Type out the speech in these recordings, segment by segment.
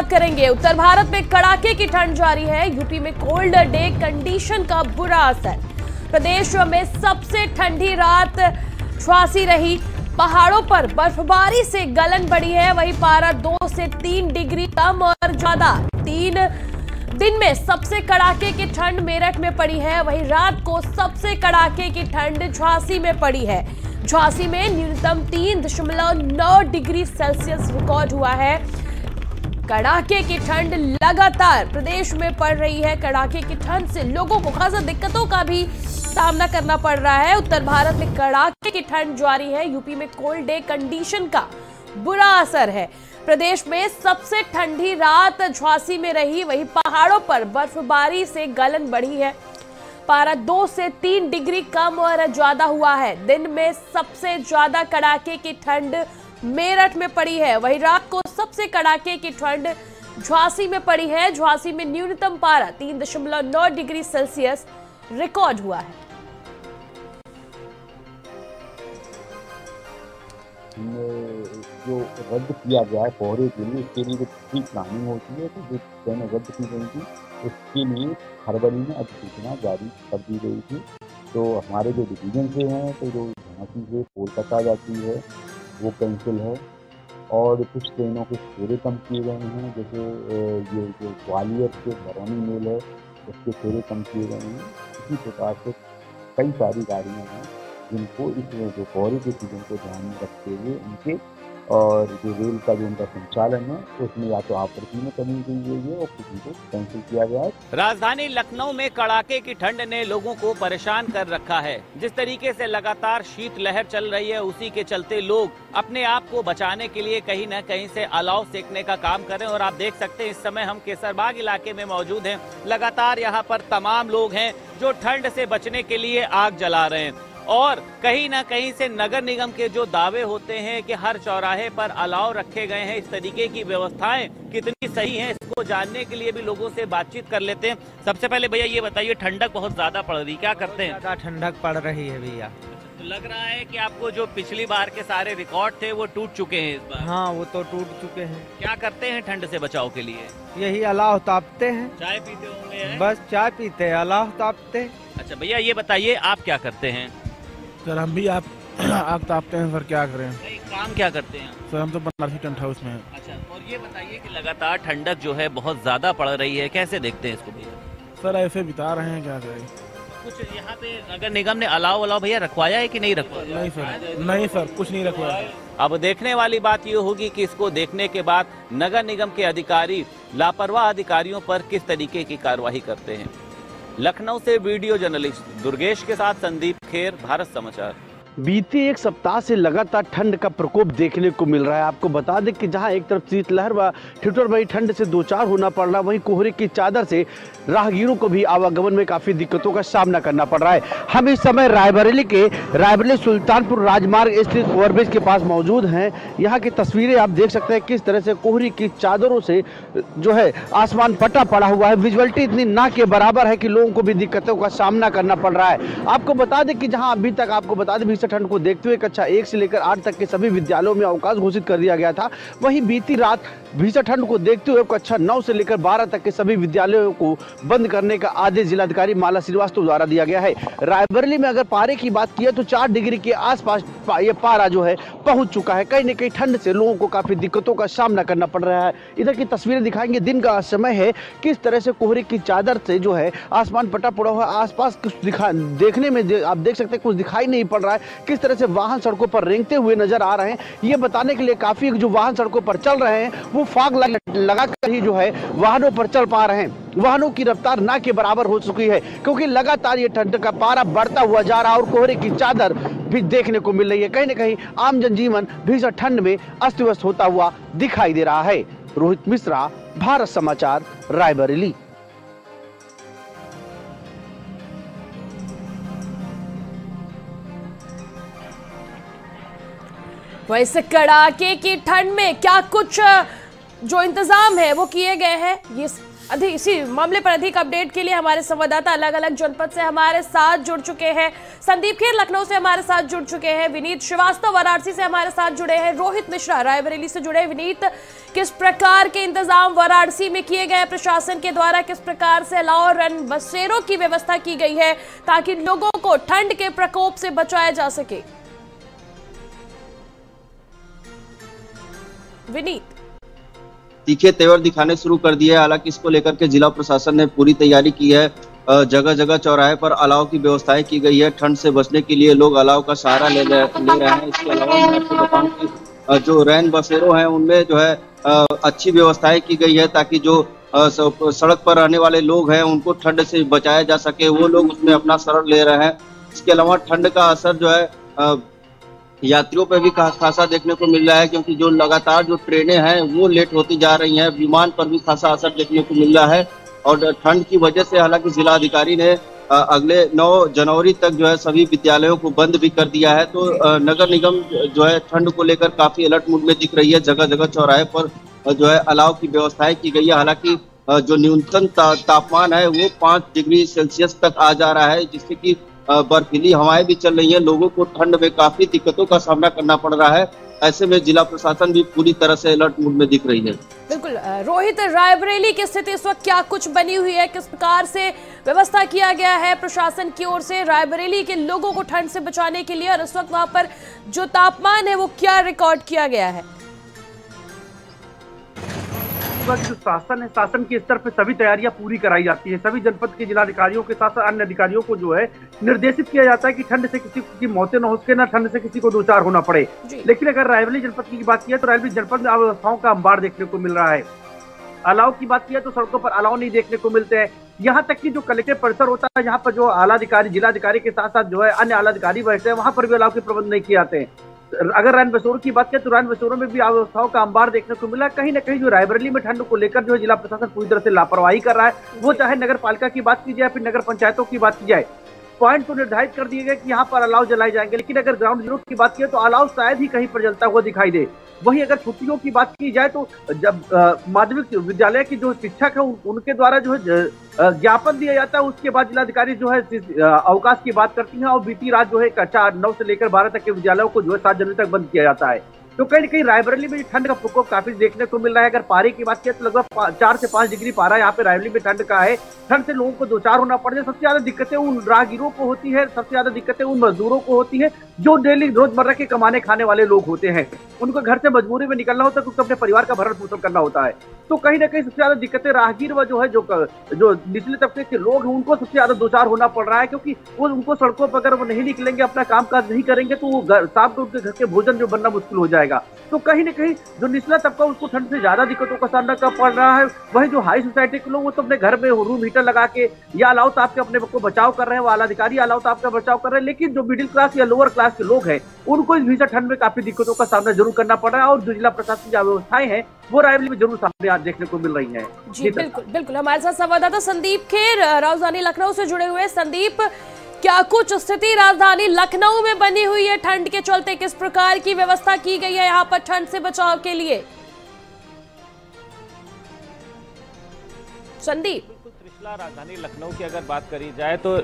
बात करेंगे। उत्तर भारत में कड़ाके की ठंड जारी है। यूपी में कोल्ड डे कंडीशन का बुरा असर। प्रदेश में सबसे ठंडी रात छुआसी रही। पहाड़ों पर बर्फबारी से गलन बढ़ी है। वही पारा दो से तीन डिग्री कम और ज़्यादा। तीन दिन में सबसे कड़ाके की ठंड मेरठ में पड़ी है। वही रात को सबसे कड़ाके की ठंड झांसी में पड़ी है। झांसी में न्यूनतम तीन दशमलव नौ डिग्री सेल्सियस रिकॉर्ड हुआ है। कड़ाके की ठंड लगातार प्रदेश में पड़ रही है। कड़ाके की ठंड से लोगों को खासा दिक्कतों का भी सामना करना पड़ रहा है। उत्तर भारत में कड़ाके की ठंड जारी है। यूपी में कोल्ड डे कंडीशन का बुरा असर है। प्रदेश में सबसे ठंडी रात झांसी में रही। वही पहाड़ों पर बर्फबारी से गलन बढ़ी है। पारा दो से तीन डिग्री कम और ज़्यादा हुआ है। दिन में सबसे ज़्यादा कड़ाके की ठंड मेरठ में पड़ी है। वही रात को सबसे कड़ाके की ठंड झांसी में पड़ी है। झांसी में न्यूनतम पारा तीन दशमलव नौ डिग्री सेल्सियस रिकॉर्ड हुआ है। जो रद्द किया गया है कोहरे के लिए, उसके लिए जो प्री प्लानिंग होती है तो जो ट्रेनें रद्द की गई थी, उसके लिए फरवरी में अधिसूचना जारी कर दी गई थी। तो हमारे जो डिवीज़न से हैं तो जो झांसी से कोलकाता जाती है वो कैंसिल है और कुछ ट्रेनों के फेरे कम किए गए हैं, जैसे ये जो ग्वालियर से बरौनी मेल है, उसके फेरे कम किए गए हैं। इसी प्रकार से कई सारी गाड़ियाँ हैं जिनको इस जो गौरी के सीज़न को ध्यान में रखते हुए उनके और जो रेल का जो उनका संचालन है, उसमें या तो आपूर्ति में कमी गई हुई है, और किसी को कैंसिल किया गया है। राजधानी लखनऊ में कड़ाके की ठंड ने लोगों को परेशान कर रखा है। जिस तरीके से लगातार शीत लहर चल रही है, उसी के चलते लोग अपने आप को बचाने के लिए कहीं न कहीं से अलाव सेकने का काम कर रहे हैं। और आप देख सकते हैं, इस समय हम केसरबाग इलाके में मौजूद हैं। लगातार यहाँ पर तमाम लोग हैं जो ठंड से बचने के लिए आग जला रहे हैं। और कहीं ना कहीं से नगर निगम के जो दावे होते हैं कि हर चौराहे पर अलाव रखे गए हैं इस तरीके की व्यवस्थाएँ कितनी सही हैं इसको जानने के लिए भी लोगों से बातचीत कर लेते हैं। सबसे पहले भैया ये बताइए ठंडक बहुत ज़्यादा पड़ रही क्या करते हैं? ठंडक पड़ रही है भैया। तो लग रहा है कि आपको जो पिछली बार के सारे रिकॉर्ड थे वो टूट चुके हैं इस बार। हाँ वो तो टूट चुके हैं। क्या करते हैं ठंड से बचाव के लिए? यही अलाव तापते हैं। चाय पीते होंगे बस चाय पीते हैं अलाव तापते अच्छा भैया ये बताइए आप क्या करते हैं? सर हम भी आप आग तापते हैं सर क्या करें? नहीं, काम क्या करते हैं? सर हम तो बनारसी टेंट हाउस में हैं। अच्छा और ये बताइए कि लगातार ठंडक जो है बहुत ज़्यादा पड़ रही है कैसे देखते हैं इसको भैया? सर ऐसे बिता रहे हैं क्या करें? कुछ यहाँ पे नगर निगम ने अलाव अलाव भैया रखवाया है कि नहीं रखवाया? नहीं सर नहीं सर कुछ नहीं रखवाया। अब देखने वाली बात ये होगी कि इसको देखने के बाद नगर निगम के अधिकारी लापरवाह अधिकारियों पर किस तरीके की कार्रवाई करते हैं। लखनऊ से वीडियो जर्नलिस्ट दुर्गेश के साथ संदीप खेर भारत समाचार। बीते एक सप्ताह से लगातार ठंड का प्रकोप देखने को मिल रहा है। आपको बता दें कि जहाँ एक तरफ़ शीतलहर व ठिठुर भरी ठंड से दो चार होना पड़ रहा है, वहीं कोहरे की चादर से राहगीरों को भी आवागमन में काफ़ी दिक्कतों का सामना करना पड़ रहा है। हम इस समय रायबरेली के रायबरेली सुल्तानपुर राजमार्ग स्थित ओवरब्रिज के पास मौजूद हैं। यहाँ की तस्वीरें आप देख सकते हैं किस तरह से कोहरे की चादरों से, जो है, आसमान पटा पड़ा हुआ है। विजुअलिटी इतनी ना के बराबर है कि लोगों को भी दिक्कतों का सामना करना पड़ रहा है। आपको बता दें कि जहाँ अभी तक, आपको बता दें ठंड को देखते हुए कक्षा एक से लेकर आठ तक के सभी विद्यालयों में अवकाश घोषित कर दिया गया था। वहीं बीती रात भीषण ठंड को देखते हुए कक्षा नौ से लेकर बारह तक के सभी विद्यालयों को बंद करने का आदेश जिलाधिकारी माला श्रीवास्तव द्वारा दिया गया है। रायबरेली में अगर पारे की बात की तो चार डिग्री के आसपास ये पारा जो है, पहुँच चुका है। कहीं न कहीं ठंड से लोगों को काफ़ी दिक्कतों का सामना करना पड़ रहा है। इधर की तस्वीरें दिखाएँगे। दिन का समय है। किस तरह से कोहरे की चादर से जो है, आसमान पटा पड़ा हुआ आसपास कुछ दिखा देखने में आप देख सकते हैं, कुछ दिखाई नहीं पड़ रहा है। किस तरह से वाहन सड़कों पर रेंगते हुए नज़र आ रहे हैं, ये बताने के लिए काफ़ी जो वाहन सड़कों पर चल रहे हैं, वो फाग लगाकर ही जो है वाहनों पर चल पा रहे हैं। वाहनों की रफ्तार ना के बराबर हो चुकी है, क्योंकि लगातार ये ठंड का पारा बढ़ता हुआ जा रहा है और कोहरे की चादर भी देखने को मिल रही है। कहीं ना कहीं आम जनजीवन भीषण ठंड में अस्त व्यस्त होता हुआ दिखाई दे रहा है। रोहित मिश्रा, भारत समाचार, रायबरेली। वैसे कड़ाके की ठंड में क्या कुछ जो इंतज़ाम है, वो किए गए हैं? ये अधिक इसी मामले पर अधिक अपडेट के लिए हमारे संवाददाता अलग अलग जनपद से हमारे साथ जुड़ चुके हैं। संदीप खेर लखनऊ से हमारे साथ जुड़ चुके हैं। विनीत श्रीवास्तव वाराणसी से हमारे साथ जुड़े हैं। रोहित मिश्रा रायबरेली से जुड़े विनीत, किस प्रकार के इंतज़ाम वाराणसी में किए गए प्रशासन के द्वारा किस प्रकार से अलाव रन बसेरों की व्यवस्था की गई है, ताकि लोगों को ठंड के प्रकोप से बचाया जा सके? विनीत। तीखे तेवर दिखाने शुरू कर दिए हालाँकि इसको लेकर के जिला प्रशासन ने पूरी तैयारी की है। जगह जगह चौराहे पर अलाव की व्यवस्थाएँ की गई है। ठंड से बचने के लिए लोग अलाव का सहारा ले, ले, रहे हैं। इसके अलावा जो रैन बसेरों हैं उनमें जो है अच्छी व्यवस्थाएँ की गई है ताकि जो सड़क पर रहने वाले लोग हैं उनको ठंड से बचाया जा सके। वो लोग उसमें अपना शरण ले रहे हैं। इसके अलावा ठंड का असर जो है यात्रियों पर भी खासा देखने को मिल रहा है, क्योंकि जो लगातार जो ट्रेनें हैं, वो लेट होती जा रही हैं। विमान पर भी खासा असर देखने को मिल रहा है। और ठंड की वजह से हालाँकि जिला अधिकारी ने अगले 9 जनवरी तक जो है सभी विद्यालयों को बंद भी कर दिया है। तो नगर निगम जो है ठंड को लेकर काफ़ी अलर्ट मूड में दिख रही है जगह जगह चौराहे पर जो है अलाव की व्यवस्थाएँ की गई है। हालाँकि जो न्यूनतम तापमान है, वो पाँच डिग्री सेल्सियस तक आ जा रहा है, जिससे कि बर्फीली हवाएँ भी चल रही हैं। लोगों को ठंड में काफ़ी दिक्कतों का सामना करना पड़ रहा है। ऐसे में जिला प्रशासन भी पूरी तरह से अलर्ट मूड में दिख रही है। बिल्कुल रोहित, रायबरेली की स्थिति इस वक्त क्या कुछ बनी हुई है? किस प्रकार से व्यवस्था किया गया है प्रशासन की ओर से रायबरेली के लोगों को ठंड से बचाने के लिए? और इस वक्त वहाँ पर जो तापमान है, वो क्या रिकॉर्ड किया गया है? विभाग जो शासन है शासन के स्तर पर सभी तैयारियाँ पूरी कराई जाती है। सभी जनपद के जिलाधिकारियों के साथ साथ अन्य अधिकारियों को जो है निर्देशित किया जाता है कि ठंड से किसी की मौतें न हो सके ना ठंड से किसी को दो चार होना पड़े। लेकिन अगर रायबरेली जनपद की बात की तो रायबरेली जनपद में अव्यवस्थाओं का अंबार देखने को मिल रहा है। अलाव की बात किया तो सड़कों पर अलाव नहीं देखने को मिलते हैं। यहाँ तक कि जो कलेक्टर परिसर होता है यहाँ पर जो आला अधिकारी जिलाधिकारी के साथ साथ जो है अन्य आला अधिकारी बैठते हैं वहाँ पर भी अलाव के प्रबंध नहीं किए जाते हैं। अगर रैन बसोर की बात करें तो रैन बसोरों में भी अव्यवस्थाओं का अंबार देखने को मिला। कहीं ना कहीं जो रायबरेली में ठंड को लेकर जो है जिला प्रशासन पूरी तरह से लापरवाही कर रहा है। वो चाहे नगर पालिका की बात की जाए फिर नगर पंचायतों की बात की जाए पॉइंट तो निर्धारित कर दिए गए कि यहाँ पर अलाव जलाए जाएँगे। लेकिन अगर ग्राउंड ज़ीरो की बात की तो अलाव शायद ही कहीं पर जलता हुआ दिखाई दे। वहीं अगर छुट्टियों की बात की जाए तो जब माध्यमिक विद्यालय की जो शिक्षक है उन, उनके द्वारा जो है ज्ञापन दिया जाता है उसके बाद जिलाधिकारी जो है अवकाश की बात करती है और बीती रात जो है चार नौ से लेकर बारह तक के विद्यालयों को जो है सात जनवरी तक बंद किया जाता है। तो कहीं कहीं रायबरेली में ठंड का प्रकोप काफ़ी देखने को मिल रहा है। अगर पारे की बात करें तो लगभग चार से पाँच डिग्री पारा यहाँ पे रायबरेली में ठंड का है। ठंड से लोगों को दो चार होना पड़ है। सबसे ज़्यादा दिक्कतें उन राहगीरों को होती है, सबसे ज़्यादा दिक्कतें उन मजदूरों को होती है, जो डेली रोज़मर्रा के कमाने खाने वाले लोग होते हैं। उनको घर से मजबूरी में निकलना होता है क्योंकि अपने परिवार का भरण पोषण करना होता है। तो कहीं ना कहीं सबसे ज़्यादा दिक्कतें राहगीर व जो है, जो जो निचले तबके के लोग हैं, उनको सबसे ज़्यादा दो चार होना पड़ रहा है, क्योंकि वो उनको सड़कों पर अगर वो नहीं निकलेंगे, अपना काम काज नहीं करेंगे तो वो साफ़ तो उनके घर के भोजन जो बनना मुश्किल हो जाएगा। तो कहीं ना कहीं जो निचला तबका उसको ठंड से ज़्यादा दिक्कतों का सामना कर पड़ रहा है। वही जो हाई सोसाइटी के लोग वो तो अपने घर में रूम हीटर लगा के या अलाउ ताप के अपने को बचाव कर रहे हैं वाला अधिकारी अलाउ ताप का बचाव कर रहे हैं लेकिन जो मिडिल क्लास या लोअर क्लास के लोग हैं उनको इस भीषण ठंड में काफ़ी दिक्कतों का सामना ज़रूर करना पड़ रहा है और जो जिला प्रशासन की व्यवस्थाएँ हैं वो रायबरेली में ज़रूर सामने आज देखने को मिल रही है। जी बिल्कुल बिल्कुल। हमारे साथ संवाददाता संदीप खेर राजधानी लखनऊ से जुड़े हुए संदीप क्या कुछ स्थिति राजधानी लखनऊ में बनी हुई है? ठंड के चलते किस प्रकार की व्यवस्था की गई है यहाँ पर ठंड से बचाव के लिए? संदीप। त्रिशला राजधानी लखनऊ की अगर बात करी जाए तो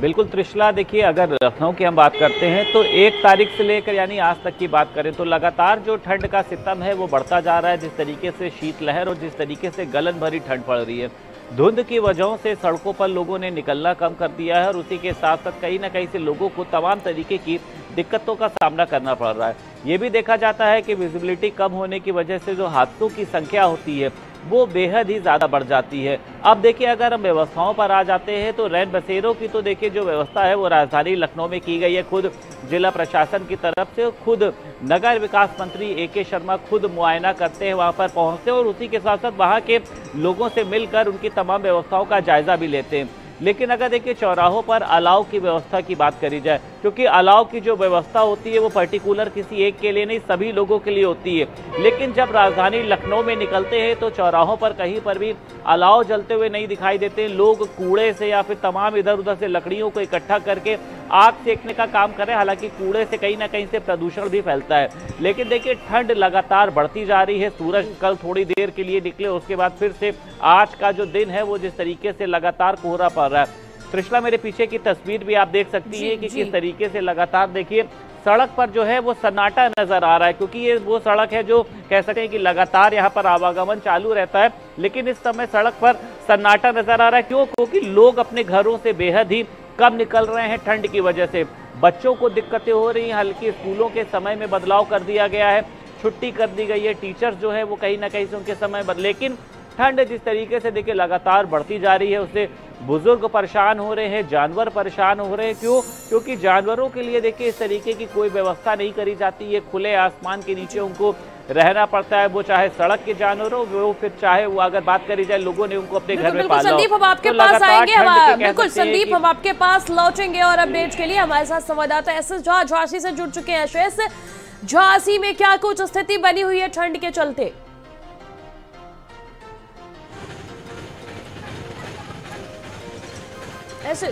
बिल्कुल त्रिशला देखिए, अगर लखनऊ की हम बात करते हैं तो एक तारीख से लेकर यानी आज तक की बात करें तो लगातार जो ठंड का सितम है वो बढ़ता जा रहा है। जिस तरीके से शीतलहर और जिस तरीके से गलन भरी ठंड पड़ रही है धुंध की वजहों से सड़कों पर लोगों ने निकलना कम कर दिया है और उसी के साथ साथ कहीं ना कहीं से लोगों को तमाम तरीके की दिक्कतों का सामना करना पड़ रहा है। ये भी देखा जाता है कि विजिबिलिटी कम होने की वजह से जो हादसों की संख्या होती है, वो बेहद ही ज़्यादा बढ़ जाती है। अब देखिए, अगर हम व्यवस्थाओं पर आ जाते हैं तो रैन बसेरों की तो देखिए, जो व्यवस्था है, वो राजधानी लखनऊ में की गई है खुद। जिला प्रशासन की तरफ़ से खुद नगर विकास मंत्री ए के शर्मा खुद मुआयना करते हैं, वहाँ पर पहुँचते हैं और उसी के साथ साथ वहाँ के लोगों से मिलकर उनकी तमाम व्यवस्थाओं का जायजा भी लेते हैं। लेकिन अगर देखिए चौराहों पर अलाव की व्यवस्था की बात करी जाए, क्योंकि अलाव की जो व्यवस्था होती है वो पर्टिकुलर किसी एक के लिए नहीं, सभी लोगों के लिए होती है। लेकिन जब राजधानी लखनऊ में निकलते हैं तो चौराहों पर कहीं पर भी अलाव जलते हुए नहीं दिखाई देते। लोग कूड़े से या फिर तमाम इधर उधर से लकड़ियों को इकट्ठा करके आग सेकने का काम करें हालाँकि कूड़े से कहीं ना कहीं से प्रदूषण भी फैलता है। लेकिन देखिए, ठंड लगातार बढ़ती जा रही है। सूरज कल थोड़ी देर के लिए निकले, उसके बाद फिर से आज का जो दिन है, वो जिस तरीके से लगातार कोहरा है। त्रिशला मेरे पीछे की तस्वीर भी आप देख सकती हैं कि किस तरीके से लगातार देखिए सड़क पर जो है वो सन्नाटा नज़र आ रहा है क्योंकि ये वो सड़क है जो कह सकते हैं कि लगातार यहाँ पर आवागमन चालू रहता है लेकिन इस समय सड़क पर सन्नाटा नज़र आ रहा है क्यों? क्योंकि लोग अपने घरों से बेहद ही कम निकल रहे हैं ठंड की वजह से। बच्चों को दिक्कतें हो रही हैं हल्की स्कूलों के समय में बदलाव कर दिया गया है छुट्टी कर दी गई है टीचर्स जो है वो कहीं ना कहीं से उनके समय बद लेकिन ठंड जिस तरीके से देखिए लगातार बढ़ती जा रही है उससे बुज़ुर्ग परेशान हो रहे हैं जानवर परेशान हो रहे हैं। क्यों? क्योंकि जानवरों के लिए देखिए इस तरीके की कोई व्यवस्था नहीं करी जाती। है खुले आसमान के नीचे उनको रहना पड़ता है। वो चाहे सड़क के जानवर हो वो फिर चाहे वो अगर बात करी जाए लोगों ने उनको अपने घर में पाला संदीप हम आपके तो पास आएँगे बिल्कुल संदीप हम आपके पास लौटेंगे और अपडेट के लिए हमारे साथ संवाददाता एस एस झा झांसी से जुड़ चुके हैं। एस झांसी में क्या कुछ स्थिति बनी हुई है ठंड के चलते? एस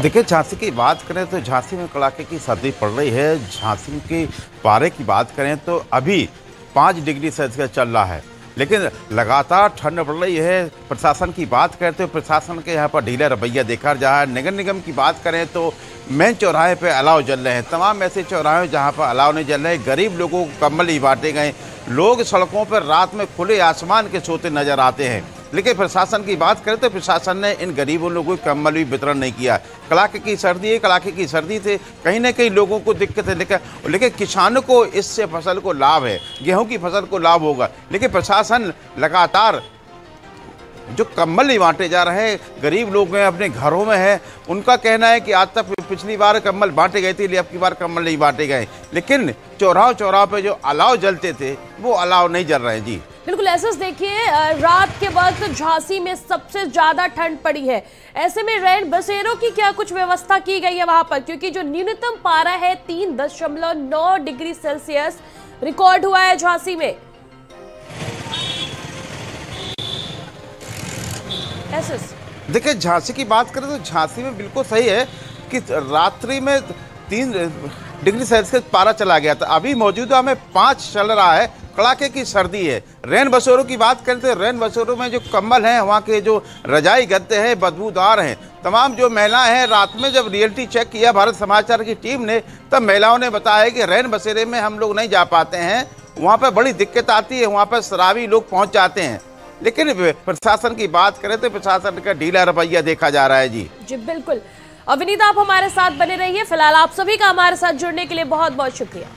देखिए, झांसी की बात करें तो झांसी में कड़ाके की सर्दी पड़ रही है। झांसी के पारे की बात करें तो अभी पाँच डिग्री सेल्सियस चल रहा है। लेकिन लगातार ठंड बढ़ रही है, प्रशासन की बात करते हो प्रशासन के यहाँ पर ढीला रवैया देखा जा रहा है। नगर निगम की बात करें तो मेन चौराहे पर अलाव जल रहे हैं। तमाम ऐसे चौराहे जहाँ पर अलाव नहीं जल रहे, गरीब लोगों को कम्बल ही बांटे गए लोग सड़कों पर रात में खुले आसमान के सोते नज़र आते हैं। लेकिन प्रशासन की बात करें तो प्रशासन ने इन गरीबों लोगों को कम्बल भी वितरण नहीं किया। कड़ाके की सर्दी है कड़ाके की सर्दी से कहीं ना कहीं लोगों को दिक्कत है, लेकिन लेकिन किसानों को इससे फ़सल को लाभ है, गेहूँ की फ़सल को लाभ होगा। लेकिन प्रशासन लगातार जो कम्बल नहीं बांटे जा रहे हैं, गरीब लोग हैं, अपने घरों में हैं, उनका कहना है कि आज तक पिछली बार कम्बल बांटे गए थे अब की बार कम्बल नहीं बांटे गए। लेकिन चौराह चौराहों पे जो अलाव जलते थे, वो अलाव नहीं जल रहे हैं, जी। बिल्कुल ऐसे देखिए रात के वक्त झांसी में सबसे ज़्यादा ठंड पड़ी है। ऐसे में रैन बसेरों की क्या कुछ व्यवस्था की गई है वहाँ पर? क्योंकि जो न्यूनतम पारा है तीन दशमलव नौ डिग्री सेल्सियस रिकॉर्ड हुआ है झांसी में। देखिए, झांसी की बात करें तो झांसी में बिल्कुल सही है कि रात्रि में तीन डिग्री सेल्सियस पारा चला गया था। अभी मौजूदा में पाँच चल रहा है, कड़ाके की सर्दी है। रैन बसेरों की बात करें तो रैन बसेरों में जो कम्बल हैं, वहाँ के जो रजाई गद्दे हैं, बदबूदार हैं। तमाम जो महिलाएँ हैं, रात में जब रियलिटी चेक किया, भारत समाचार की टीम ने, तब महिलाओं ने बताया कि रैन बसेरे में हम लोग नहीं जा पाते हैं। वहाँ पर बड़ी दिक्कत आती है, वहाँ पर शराबी लोग पहुँच जाते हैं। लेकिन प्रशासन की बात करें तो प्रशासन का ढीला रवैया देखा जा रहा है जी। जी, बिल्कुल। अविनीता, आप हमारे साथ बने रहिए। फ़िलहाल आप सभी का हमारे साथ जुड़ने के लिए बहुत बहुत शुक्रिया।